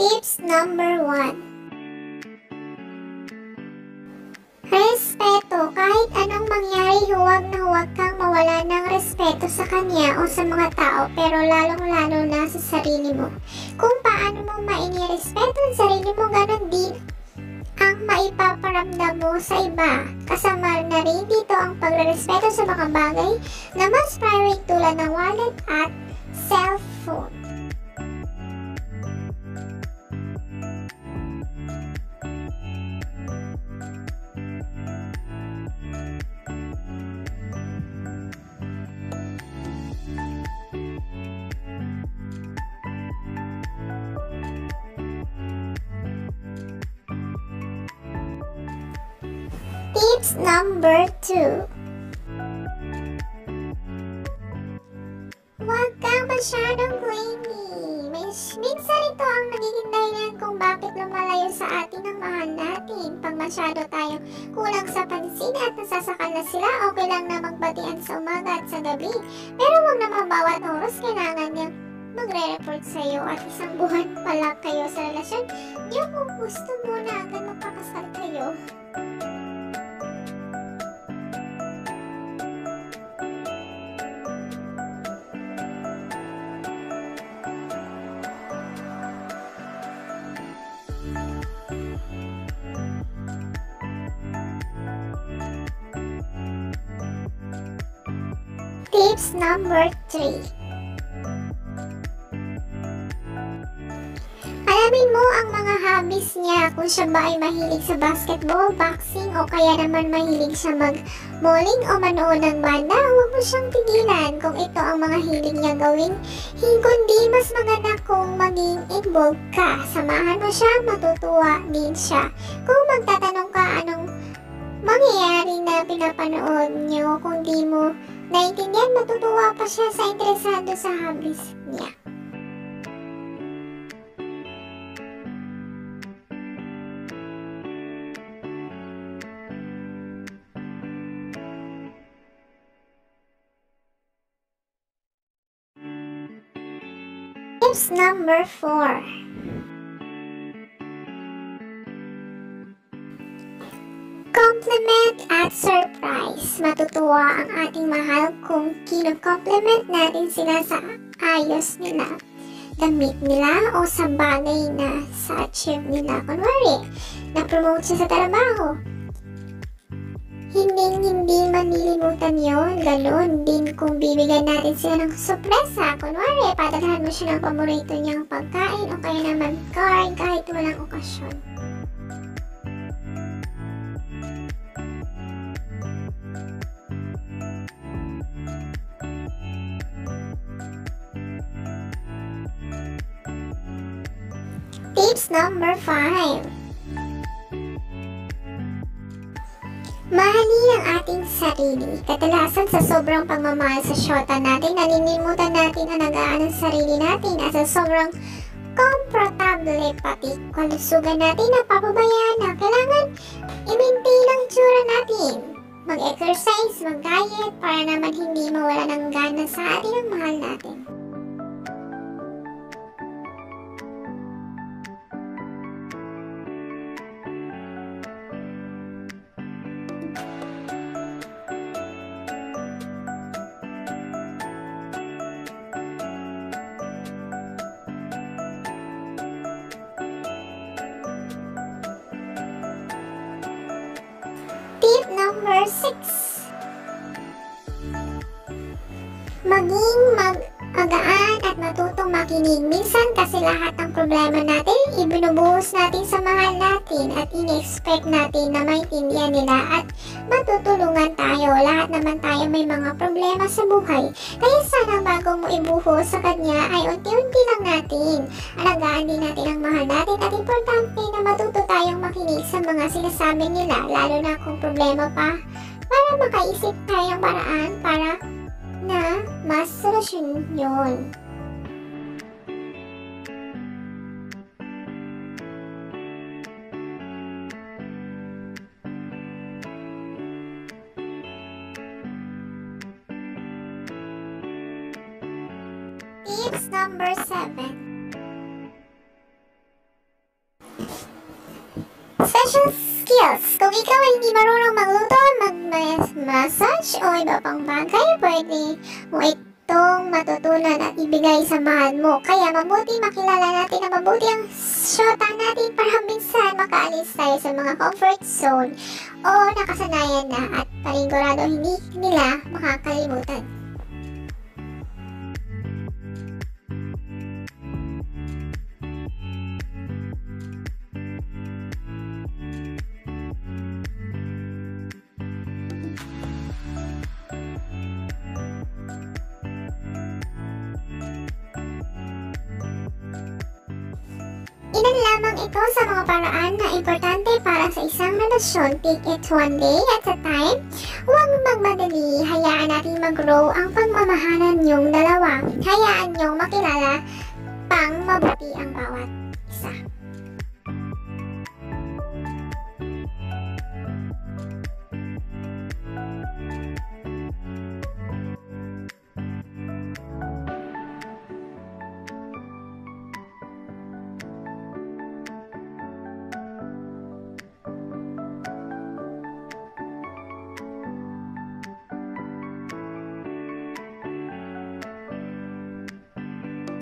Tips number 1. Respeto. Kahit anong mangyari, huwag na huwag kang mawala ng respeto sa kanya o sa mga tao, pero lalong-lalo na sa sarili mo. Kung paano mo mainirespeto ang sarili mo, ganun din ang maipaparamdam mo sa iba. Kasama na rin dito ang pagrespeto sa mga bagay na mas private tulad ng wallet at cellphone. Tips number 2. Huwag kang masyadong clingy. Minsan ito ang nagiging dahilan kung bakit lumalayo sa atin ang mahal natin. Pag masyado tayong kulang sa pansin at nasasakal na sila, okay lang na magbatian sa umaga at sa gabi. Pero huwag naman bawat oras kailangan niya magre-report sa iyo at isang buwan pala kayo sa relasyon. Di kung gusto mo na agad magpakasal kayo. Tips number 3. Alamin mo ang mga hobbies niya kung siya ba ay mahilig sa basketball, boxing o kaya naman mahilig siya mag-bowling o manood ng banda. Huwag mo siyang pigilan kung ito ang mga hilig niya gawin. Kundi mas maganda kung maging involved ka. Samahan mo siya, matutuwa din siya. Kung magtatanong ka anong mangyayari na pinapanood niyo kung di mo Naintindihan, matutuwa pa siya sa interesado sa hobbies niya. Tips number 4. Compliment at surprise. Matutuwa ang ating mahal kung kino-compliment natin sila sa ayos nila, damit nila o sa bagay na sa achieve nila. Kunwari, na-promote siya sa trabaho. Hindi hindi manlilimutan yon Ganon din kung bibigyan natin sila ng sorpresa. Kunwari, padalhan mo siya ng paborito niyang pagkain o kaya naman card kahit walang okasyon. Tips number 5. Mahalin ang ating sarili. Kadalasan sa sobrang pagmamahal sa syota natin, nalilimutan natin ang nagaan ng sarili natin at sa sobrang komportable pati kalusugan natin na papabayaan na kailangan i-maintain ang itsura natin. Mag-exercise, mag-diet para naman hindi mawala ng gana sa atin ang mahal natin. Number 6. Maging mag-agaan at matutong makinig. Minsan kasi lahat ng problema natin, ibinubuhos natin sa mahal natin at in-expect natin na maintindihan nila at matutulungan tayo. Lahat naman tayo may mga problema sa buhay. Kaya sana bago mo ibuhos sa kanya ay unti-unti lang natin. Alagaan din natin ang mahal natin at importante na matuto tayong makinig sa mga sinasabi nila lalo na kung problema pa para makaisip tayong paraan para na mas solusyon yun. Tips number 7 Session skills. Kung ikaw ay hindi marunong magluto, mag-massage o iba pang bagay, pwede mo itong matutunan at ibigay sa mahal mo. Kaya mabuti makilala natin na mabuti ang syota natin para minsan makaalis tayo sa mga comfort zone o nakasanayan na at panigurado hindi nila makakalimutan. Ilan lamang ito sa mga paraan na importante para sa isang relasyon. Take it one day at a time. Huwag magmadali. Hayaan natin mag-grow ang pagmamahalan niyong dalawa. Hayaan niyong makilala pang mabuti ang bawat isa.